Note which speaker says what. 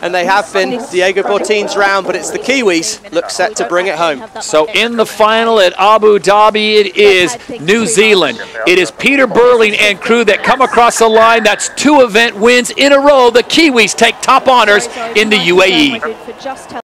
Speaker 1: and they have been. Diego Botin's round, but it's the Kiwis look set to bring it home.
Speaker 2: So in the final at Abu Dhabi, it is New Zealand. It is Peter Burling and crew that come across the line. That's two event wins in a row. The Kiwis take top honors in the UAE.